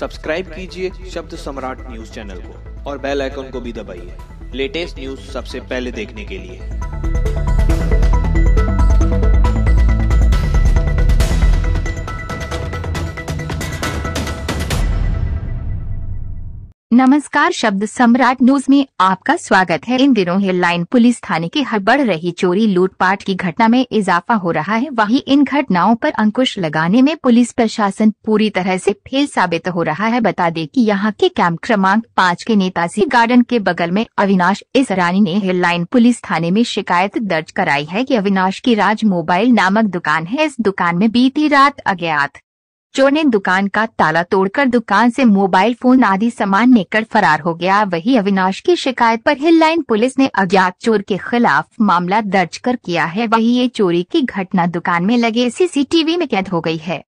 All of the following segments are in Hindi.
सब्सक्राइब कीजिए शब्द सम्राट न्यूज़ चैनल को और बेल आइकन को भी दबाइए। लेटेस्ट न्यूज़ सबसे पहले देखने के लिए। नमस्कार शब्द सम्राट न्यूज़ में आपका स्वागत है। इन दिनों हेडलाइन पुलिस थाने की हर बढ़ रही चोरी लूटपाट की घटना में इजाफा हो रहा है। वहीं इन घटनाओं पर अंकुश लगाने में पुलिस प्रशासन पूरी तरह से फेल साबित हो रहा है। बता दें कि यहाँ के कैंप क्रमांक पाँच के नेताजी गार्डन के बगल में अविनाश इस रानी ने हेडलाइन पुलिस थाने में शिकायत दर्ज कराई है की अविनाश की राज मोबाइल नामक दुकान है। इस दुकान में बीती रात अज्ञात चोर ने दुकान का ताला तोड़कर दुकान से मोबाइल फ़ोन आदि सामान लेकर फरार हो गया। वही अविनाश की शिकायत पर हिल लाइन पुलिस ने अज्ञात चोर के खिलाफ मामला दर्ज कर किया है। वही ये चोरी की घटना दुकान में लगे। सीसीटीवी में कैद हो गई है।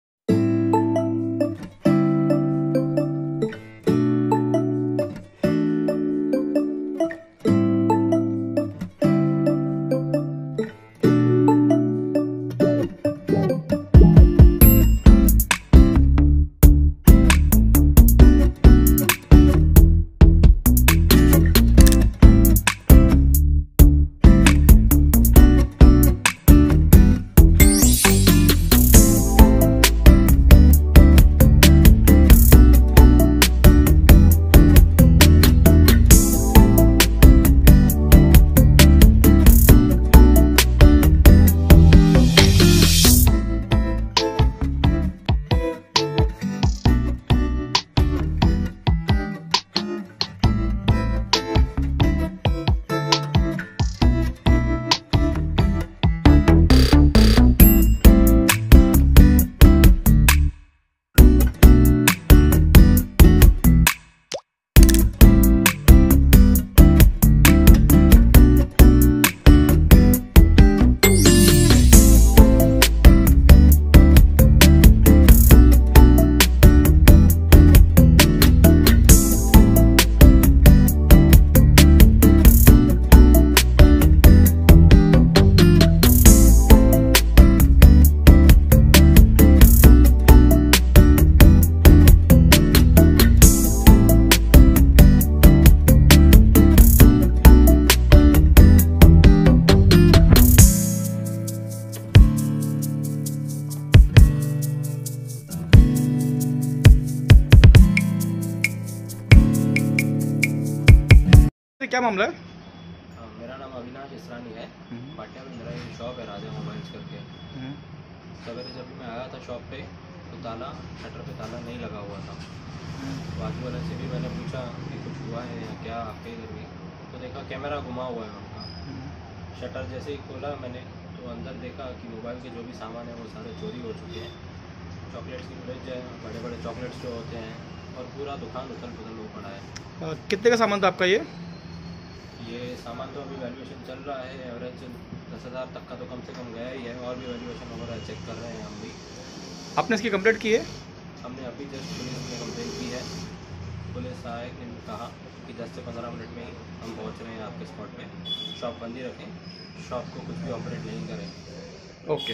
क्या मामला है? हाँ, मेरा नाम अविनाश इसरानी है। पाटिया में मेरा एक शॉप है राजा मोबाइल्स करके। सवेरे जब मैं आया था शॉप पे तो ताला शटर पे ताला नहीं लगा हुआ था। बाजू वाले से भी मैंने पूछा कि कुछ हुआ है या क्या आपके इधर भी? तो देखा कैमरा घुमा हुआ है उनका शटर जैसे ही खोला मैंने तो अंदर देखा कि मोबाइल के जो भी सामान है वो सारे चोरी हो चुके हैं। चॉकलेट्स की फ्रिज है बड़े बड़े चॉकलेट्स जो होते हैं और पूरा दुकान उथल पुथल हो पड़ा है। कितने का सामान था आपका ये? ये सामान तो अभी वैल्यूएशन चल रहा है एवरेज दस हज़ार तक का तो कम से कम गया ही है और भी वैल्यूएशन हो रहा है चेक कर रहे हैं हम भी। आपने इसकी कंप्लेंट की है? हमने अभी जस्ट पुलिस में कंप्लेन की है। पुलिस आए ने कहा कि 10 से 15 मिनट में ही हम पहुँच रहे हैं आपके स्पॉट पे। शॉप बंद ही रखें शॉप को कुछ भी ऑपरेट नहीं करें। ओके